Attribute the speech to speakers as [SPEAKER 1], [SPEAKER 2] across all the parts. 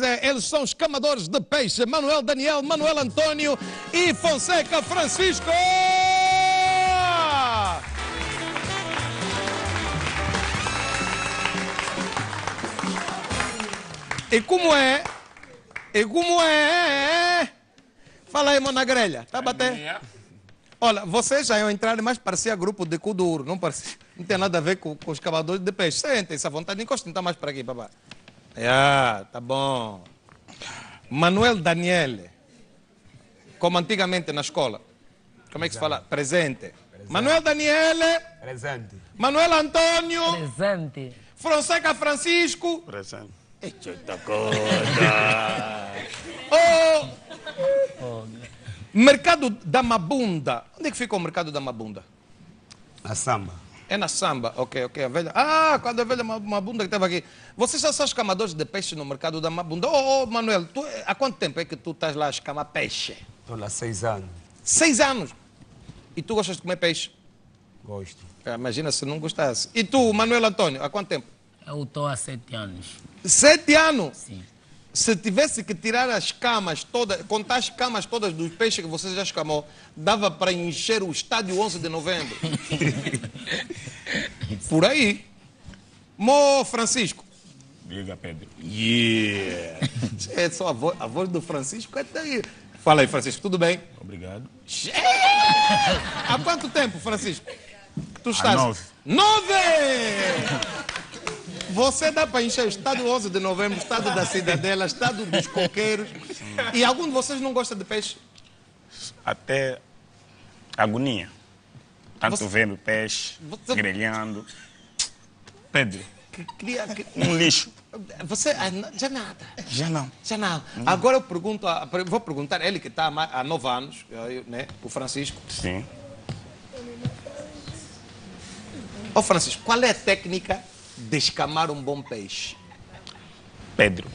[SPEAKER 1] É, eles são os camadores de peixe. Manuel Daniel, Manuel Antônio e Fonseca Francisco. E como é? E como é? Fala aí, mano, grelha. Tá bater? Olha, vocês já iam entrar, mas parecia grupo de Kuduro. Não, parecia, não tem nada a ver com, com os cavadores de peixe. Sentem-se à vontade. Encosta, não está mais para aqui, papai. Ah, tá bom. Manuel Daniele. Como antigamente na escola. Como é que se fala? Presente. Manuel Daniele.
[SPEAKER 2] Presente.
[SPEAKER 1] Manuel Antônio.
[SPEAKER 3] Presente.
[SPEAKER 1] Fonseca Francisco.
[SPEAKER 2] Presente.
[SPEAKER 1] Eita coisa. oh. Mercado da Mabunda. Onde é que fica o mercado da Mabunda?
[SPEAKER 2] A samba.
[SPEAKER 1] É na samba, ok, ok. A velha. Ah, quando a velha Mabunda que estava aqui. Você já são escamadores de peixe no mercado da Mabunda? Oh, oh Manuel, tu, há quanto tempo é que tu estás lá a escamar peixe?
[SPEAKER 2] Estou lá há seis anos.
[SPEAKER 1] Seis anos? E tu gostas de comer peixe?
[SPEAKER 2] Gosto.
[SPEAKER 1] Ah, imagina se não gostasse. E tu, Manuel Antônio, há quanto tempo?
[SPEAKER 3] Eu estou há sete anos.
[SPEAKER 1] Sete anos?
[SPEAKER 3] Sim.
[SPEAKER 1] Se tivesse que tirar as camas todas, contar as camas todas dos peixes que você já escamou, dava para encher o estádio 11 de novembro. Por aí. Mo Francisco.
[SPEAKER 2] Diga, Pedro.
[SPEAKER 1] Yeah. É só a voz, a voz do Francisco é daí. Fala aí, Francisco, tudo bem?
[SPEAKER 2] Obrigado.
[SPEAKER 1] Há quanto tempo, Francisco? Tu estás?
[SPEAKER 2] Há nove.
[SPEAKER 1] Nove! Você dá para encher o estado 11 de novembro, estado da cidadela, estado dos coqueiros. E algum de vocês não gosta de peixe?
[SPEAKER 2] Até agonia. Tanto
[SPEAKER 1] Você-
[SPEAKER 2] vendo peixe,
[SPEAKER 1] Você-
[SPEAKER 2] grelhando. Pedro,
[SPEAKER 1] Que cria- que-
[SPEAKER 2] um lixo.
[SPEAKER 1] Você. ah, Já nada.
[SPEAKER 2] Já não.
[SPEAKER 1] Já não. Agora eu pergunto, a- vou perguntar, ele que está há nove anos, eu, né, o Francisco.
[SPEAKER 2] Sim.
[SPEAKER 1] Ô Francisco, qual é a técnica de escamar um bom peixe?
[SPEAKER 2] Pedro,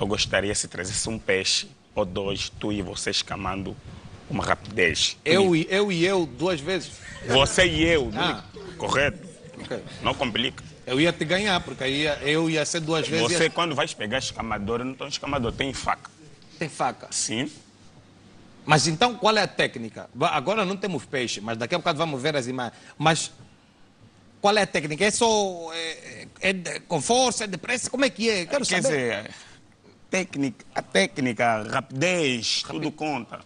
[SPEAKER 2] eu gostaria se trazesse um peixe ou dois, tu e você escamando uma rapidez.
[SPEAKER 1] Eu e eu, e eu duas vezes.
[SPEAKER 2] Você e eu,
[SPEAKER 1] Ah.
[SPEAKER 2] correto?
[SPEAKER 1] Ok.
[SPEAKER 2] Não complica.
[SPEAKER 1] Eu ia te ganhar, porque aí eu ia ser duas vezes.
[SPEAKER 2] Você,
[SPEAKER 1] ia-
[SPEAKER 2] quando vais pegar escamador, não tem escamador, tem faca.
[SPEAKER 1] Tem faca.
[SPEAKER 2] Sim.
[SPEAKER 1] Mas então qual é a técnica? Agora não temos peixe, mas daqui a bocado vamos ver as imagens. Mas qual é a técnica? É só é, é de- com força, é depressa? Como é que é? Quero
[SPEAKER 2] Quer
[SPEAKER 1] saber.
[SPEAKER 2] dizer, técnica, a técnica, rapidez, tudo conta.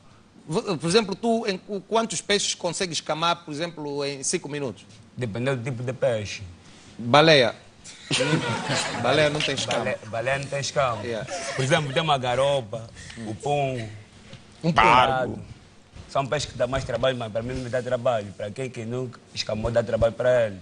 [SPEAKER 1] V- Por exemplo, tu em qu- quantos peixes consegues escamar, por exemplo, em cinco minutos?
[SPEAKER 4] Dependendo do tipo de peixe.
[SPEAKER 1] Baleia. Baleia não tem escama.
[SPEAKER 4] Bale- Baleia não tem escama.
[SPEAKER 1] Yeah.
[SPEAKER 4] Por exemplo, tem uma garopa, o pum,
[SPEAKER 1] Um
[SPEAKER 2] Barbo.
[SPEAKER 4] São peixes que dá mais trabalho, mas para mim não me dá trabalho. Para quem que nunca escamou, dá trabalho para ele.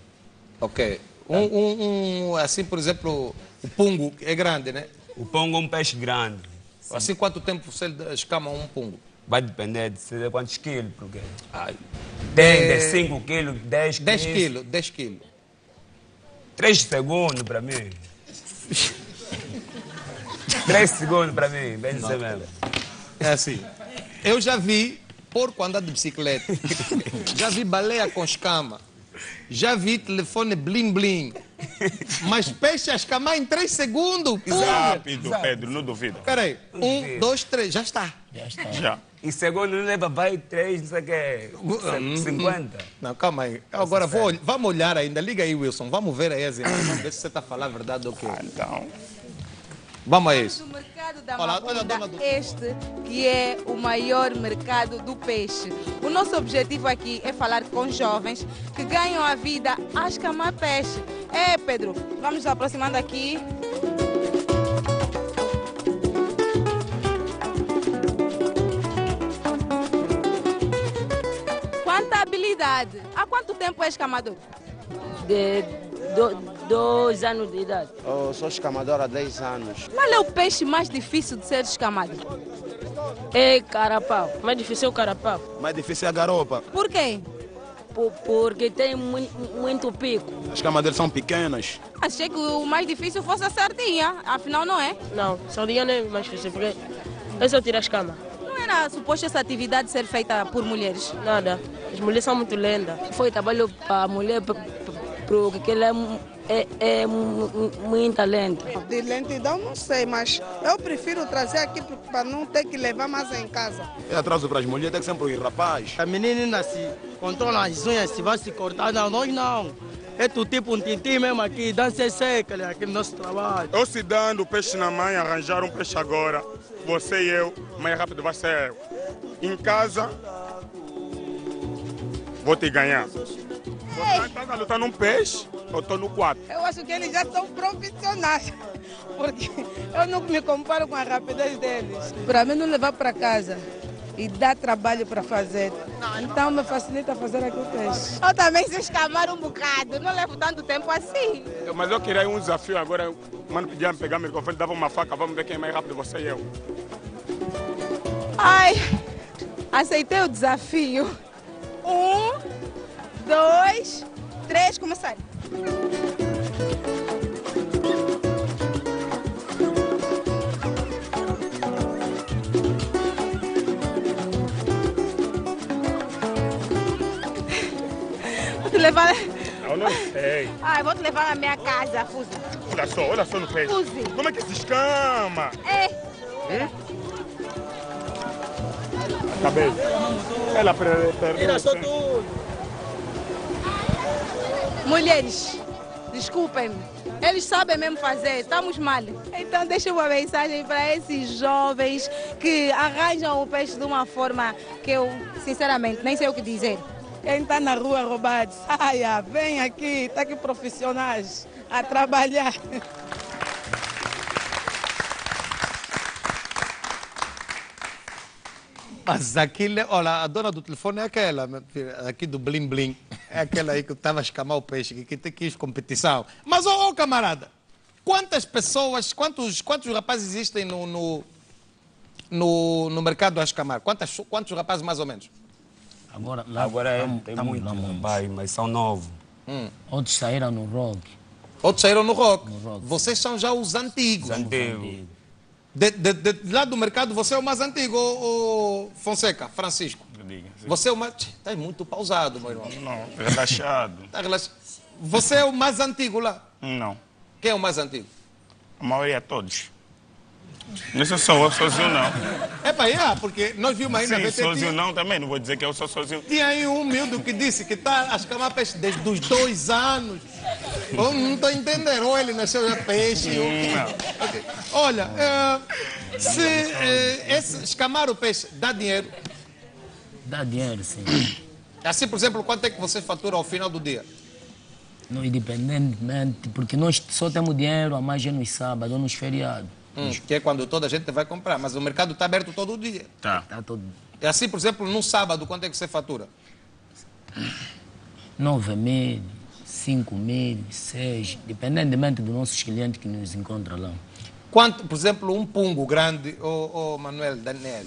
[SPEAKER 1] Ok. Um, um- um, assim, por exemplo, o pungo é grande, né?
[SPEAKER 4] O pongo é um peixe grande.
[SPEAKER 1] Assim, quanto tempo você escama um pungo?
[SPEAKER 4] Vai depender de quantos quilos, porque tem de 5 quilos, 10
[SPEAKER 1] 10
[SPEAKER 4] quilos.
[SPEAKER 1] quilos, 10 quilos.
[SPEAKER 4] 3 segundos para mim. 3 segundos para mim, bem dizer mesmo.
[SPEAKER 1] É assim. Eu já vi porco andar de bicicleta. Já vi baleia com escama. Já vi telefone blim blim. Mas peixe a escamar em 3 segundos. Pô.
[SPEAKER 2] Rápido, Pedro, não duvido.
[SPEAKER 1] Peraí. Um, dois, três. Já está.
[SPEAKER 3] Já está.
[SPEAKER 2] Já.
[SPEAKER 4] E segundo leva, vai 3, não sei o quê,
[SPEAKER 1] Hum.
[SPEAKER 4] 50.
[SPEAKER 1] Não, calma aí. Agora vou, vamos olhar ainda. Liga aí, Wilson. Vamos ver aí as imagens. Vamos ver se você está a falar a verdade ou o quê.
[SPEAKER 2] Ah, Então,
[SPEAKER 1] Vamos a isso.
[SPEAKER 5] Do mercado da Mabunda,
[SPEAKER 1] do-
[SPEAKER 5] este que é o maior mercado do peixe. O nosso objetivo aqui é falar com jovens que ganham a vida a escamar peixe. É, Pedro, vamos nos aproximando aqui. Quanta habilidade! Há quanto tempo é escamador?
[SPEAKER 6] de do- dois anos de idade.
[SPEAKER 7] Eu sou escamador há 10 anos.
[SPEAKER 5] Qual é o peixe mais difícil de ser escamado?
[SPEAKER 6] É carapau. Mais difícil é o carapau.
[SPEAKER 7] Mais difícil é a garopa.
[SPEAKER 5] Por quê?
[SPEAKER 6] Por- porque tem mui- muito pico.
[SPEAKER 7] As camadeiras são pequenas.
[SPEAKER 5] Achei que o mais difícil fosse a sardinha, afinal não é.
[SPEAKER 6] Não, sardinha não é mais difícil, porque é só tirar as camas.
[SPEAKER 5] Não era suposto essa atividade ser feita por mulheres.
[SPEAKER 6] Nada. As mulheres são muito lendas. Foi trabalho para a mulher, porque ele é, é, é mu- mu- muito lento.
[SPEAKER 8] De lentidão não sei, mas eu prefiro trazer aqui para não ter que levar mais em casa.
[SPEAKER 7] É atraso para as mulheres, tem que sempre ir rapaz.
[SPEAKER 9] A menina se controla as unhas, se vai se cortar, não, nós não. É tu tipo um tintim mesmo aqui, dança seca ali, aqui no nosso trabalho.
[SPEAKER 2] Eu se dando o peixe na mãe, arranjar um peixe agora, você e eu, mais rápido vai ser eu. Em casa, vou te ganhar. Você está lutando um peixe, eu estou no quarto.
[SPEAKER 8] Eu acho que eles já são profissionais, porque eu não me comparo com a rapidez deles. Para mim não levar para casa e dar trabalho para fazer. Então me facilita fazer aqui o peixe.
[SPEAKER 5] Eu também sei escamar um bocado, não levo tanto tempo assim.
[SPEAKER 2] Mas eu queria um desafio agora. O mano pedia me pegar o microfone, dava uma faca, vamos ver quem é mais rápido, você e eu.
[SPEAKER 5] Ai, aceitei o desafio. Um, dois, três, começar. Vou te levar.
[SPEAKER 2] Eu não sei.
[SPEAKER 5] Ai, vou te levar na minha casa, Fusa.
[SPEAKER 2] Olha só, olha só no peixe.
[SPEAKER 5] Fuzi.
[SPEAKER 2] Como é que se escama?
[SPEAKER 5] É.
[SPEAKER 2] Acabei. Ela per- perdeu.
[SPEAKER 9] Tira só tudo.
[SPEAKER 5] Mulheres, desculpem-me. Eles sabem mesmo fazer, estamos mal. Então deixa uma mensagem para esses jovens que arranjam o peixe de uma forma que eu, sinceramente, nem sei o que dizer.
[SPEAKER 8] Quem está na rua roubado, saia, vem aqui, está aqui profissionais a trabalhar.
[SPEAKER 1] Mas aquilo, olha, a dona do telefone é aquela, minha filha, aqui do Blim Blim. É aquela aí que estava a escamar o peixe, que, que quis competição. Mas, ô, ô, camarada, quantas pessoas, quantos, quantos rapazes existem no, no, no, no mercado a escamar? Quantas, quantos rapazes mais ou menos?
[SPEAKER 3] Agora, lá,
[SPEAKER 4] Agora é,
[SPEAKER 3] tamo-
[SPEAKER 4] tem
[SPEAKER 3] tamo
[SPEAKER 4] muito,
[SPEAKER 3] lá
[SPEAKER 4] rapaz, mas são novos.
[SPEAKER 3] Outros saíram no rock.
[SPEAKER 1] Outros saíram no rock.
[SPEAKER 3] No rock.
[SPEAKER 1] Vocês são já os antigos.
[SPEAKER 4] Antigos.
[SPEAKER 1] De, de, de lá do mercado, você é o mais antigo, ô, Fonseca, Francisco.
[SPEAKER 2] Diga.
[SPEAKER 1] Você é o mais. Está muito pausado, meu irmão.
[SPEAKER 2] Não, relaxado.
[SPEAKER 1] Tá relax- Você é o mais antigo lá.
[SPEAKER 2] Não.
[SPEAKER 1] Quem é o mais antigo?
[SPEAKER 2] A maioria é todos. Não sou só eu sozinho, não.
[SPEAKER 1] É para é, porque nós vimos aí na
[SPEAKER 2] Sim, sozinho
[SPEAKER 1] Tinha,
[SPEAKER 2] não também, não vou dizer que eu sou sozinho.
[SPEAKER 1] tinha aí um humilde que disse que está a escamar peixe desde os dois anos. Eu não estou entendendo. Ou ele nasceu já peixe. ou- Ok. Olha, eh, se eh, esse escamar o peixe dá dinheiro,
[SPEAKER 3] Dá dinheiro, sim.
[SPEAKER 1] assim, por exemplo, quanto é que você fatura ao final do dia?
[SPEAKER 3] Não, independentemente, porque nós só temos dinheiro a mais é nos sábados ou nos feriados.
[SPEAKER 1] Hum, que é quando toda a gente vai comprar, mas o mercado está aberto todo dia.
[SPEAKER 2] Tá.
[SPEAKER 3] Tá todo
[SPEAKER 1] É assim, por exemplo, num sábado, quanto é que você fatura?
[SPEAKER 3] 9 mil, 5 mil, 6, dependentemente dos nossos clientes que nos encontram lá.
[SPEAKER 1] Quanto, por exemplo, um pungo grande, ô, ô Manuel, Daniel,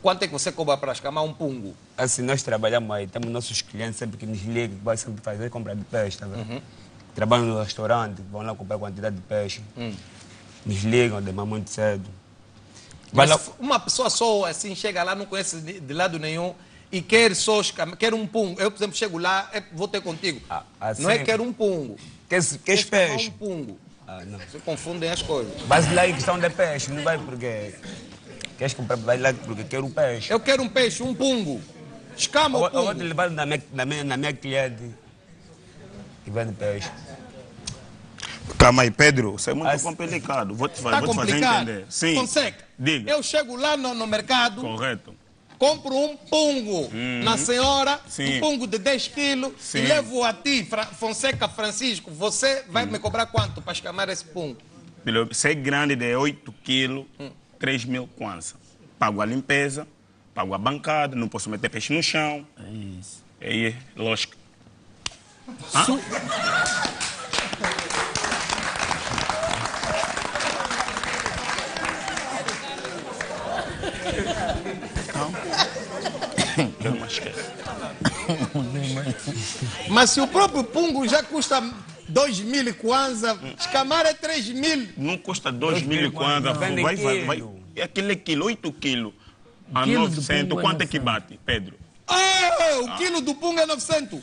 [SPEAKER 1] quanto é que você cobra para escamar um pungo?
[SPEAKER 4] Assim, nós trabalhamos aí, temos nossos clientes sempre que nos ligam, que vai sempre fazer compra de peixe, tá vendo? Trabalham no restaurante, vão lá comprar quantidade de peixe. Nos ligam de manhã muito cedo. Vai lá,
[SPEAKER 1] Mas uma pessoa só assim chega lá, não conhece de, de lado nenhum e quer só escamar, quer um pungo. Eu, por exemplo, chego lá, é, vou ter contigo.
[SPEAKER 4] Ah, assim-
[SPEAKER 1] Não é quero um pungo.
[SPEAKER 4] quer,
[SPEAKER 1] Quer
[SPEAKER 4] quer peixe?
[SPEAKER 1] um pungo.
[SPEAKER 4] Ah, não.
[SPEAKER 1] Você confundem as coisas.
[SPEAKER 4] Mas lá em questão de peixe, não vai porque. Queres comprar, vai lá porque quer o peixe.
[SPEAKER 1] Eu quero um peixe, um pungo. Escama o
[SPEAKER 4] eu vou te
[SPEAKER 1] pungo.
[SPEAKER 4] levar na minha, na minha, na minha cliente que vende peixe.
[SPEAKER 2] Calma aí, Pedro, isso é muito
[SPEAKER 4] As-
[SPEAKER 2] complicado. Vou te,
[SPEAKER 1] Está
[SPEAKER 2] vou te fazer entender. Sim.
[SPEAKER 1] Fonseca,
[SPEAKER 2] Diga.
[SPEAKER 1] eu chego lá no, no mercado,
[SPEAKER 2] Correto.
[SPEAKER 1] Compro um pungo na senhora,
[SPEAKER 2] Sim.
[SPEAKER 1] um pungo de 10 quilos,
[SPEAKER 2] Sim.
[SPEAKER 1] e levo a ti, Fra- Fonseca Francisco. Você vai me cobrar quanto para escamar esse pungo?
[SPEAKER 2] Se é grande de 8 quilos, 3 mil kwanza. Pago a limpeza, pago a bancada, não posso meter peixe no chão.
[SPEAKER 3] É isso.
[SPEAKER 2] Aí, lógico. Não esqueço.
[SPEAKER 1] Mas se o próprio pungo já custa 2 mil e kwanza, escamar é 3 mil.
[SPEAKER 2] Não custa 2 mil e kwanza. Vai, vai, vai. É aquele quilo, 8 quilos. A
[SPEAKER 3] Quilo do
[SPEAKER 2] 900,
[SPEAKER 3] pingo é
[SPEAKER 2] quanto é que
[SPEAKER 3] 900.
[SPEAKER 2] bate, Pedro?
[SPEAKER 1] Ah, o quilo do punga é 900.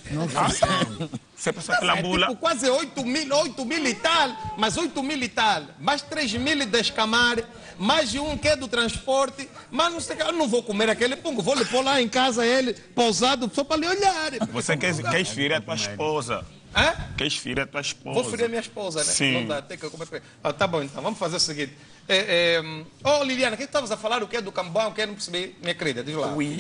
[SPEAKER 2] Você passou pela
[SPEAKER 1] É
[SPEAKER 2] bula.
[SPEAKER 1] tipo quase 8 mil, 8 mil e tal, mas 8 mil e tal, mais 3 mil de escamar, mais de um que é do transporte, mas não sei o que, eu não vou comer aquele pungo, vou lhe pôr lá em casa ele, pousado, só para lhe olhar.
[SPEAKER 2] Você quer, quer esfriar a tua esposa.
[SPEAKER 1] Hã?
[SPEAKER 2] Quer esfriar a tua esposa.
[SPEAKER 1] Vou ferir a minha esposa, né?
[SPEAKER 2] Sim.
[SPEAKER 1] Não dá, tem que comer. Ah, tá bom, então, vamos fazer o seguinte. É, é, Ô, Liliana, o que estavas a falar? O que é do cambão? O que é? Não percebi, minha querida, diz lá.
[SPEAKER 2] Ui.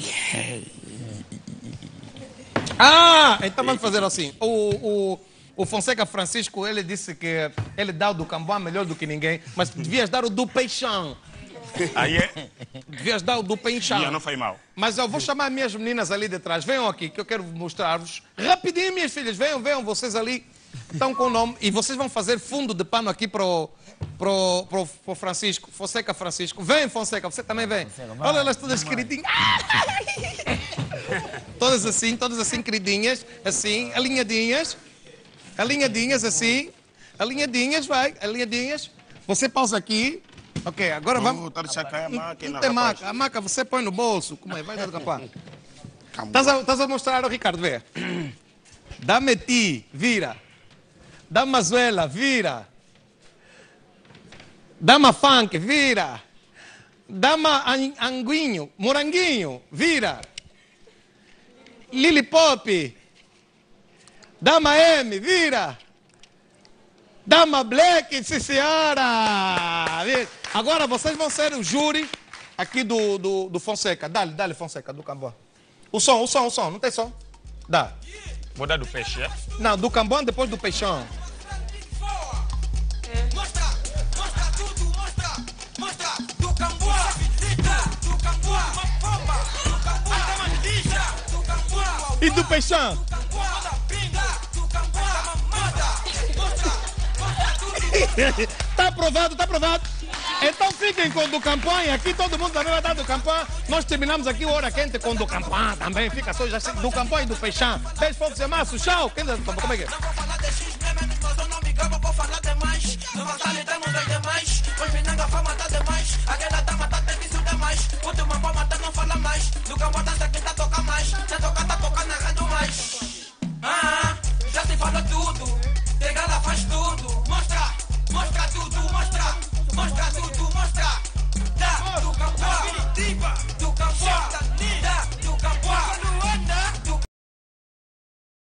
[SPEAKER 1] Ah, então vamos fazer assim. O, o, o Fonseca Francisco, ele disse que ele dá o do Camboá melhor do que ninguém, mas devias dar o do Peixão.
[SPEAKER 2] Aí é.
[SPEAKER 1] Devias dar o do Peixão.
[SPEAKER 2] Ia, não foi mal.
[SPEAKER 1] Mas eu vou chamar minhas meninas ali de trás. Venham aqui, que eu quero mostrar-vos. Rapidinho, minhas filhas. Venham, venham, vocês ali estão com o nome. E vocês vão fazer fundo de pano aqui para o pro, pro, pro Francisco. Fonseca Francisco. Vem, Fonseca, você também vem. Olha elas todas queridinhas. todas assim, todas assim, queridinhas. Assim, alinhadinhas. Alinhadinhas, assim. Alinhadinhas, vai. Alinhadinhas. Você pausa aqui. Ok, agora vamos.
[SPEAKER 2] Puta, deixa cair a máquina.
[SPEAKER 1] Não tem maca. A maca você põe no bolso. Como é? Vai dar do capão. Estás a, estás a mostrar ao Ricardo, vê. Dá-me ti, vira. Dá-me a zuela, vira. Dá-me a funk, vira. Dá-me a an- anguinho, moranguinho, vira. Lili Pop. Dá-me a M, vira. Dama Black! Vê? Agora vocês vão ser o júri aqui do, do, do Fonseca. Dá-lhe, dá-lhe Fonseca, do Camboa. O som, o som, o som, não tem som? Dá.
[SPEAKER 2] Vou dar do peixe, é?
[SPEAKER 1] Não, do Camboa depois do Peixão. E do Peixão? Tá aprovado, tá aprovado. Então fiquem com o do Campanha. Aqui todo mundo também vai dar do Campanha. Nós terminamos aqui o Hora Quente com o do Campanha também. Fica só já do Campanha e do Peixão. Beijo, fogo, de maço. Tchau. Quem Como é que é?
[SPEAKER 10] Não vou falar de X memes, mas eu não vou falar demais. No batalha temos dois demais, vinanga fama tá demais. Mata não fala mais. Do Camboa dança quem tá toca mais. Na toca tá errado mais. Ah,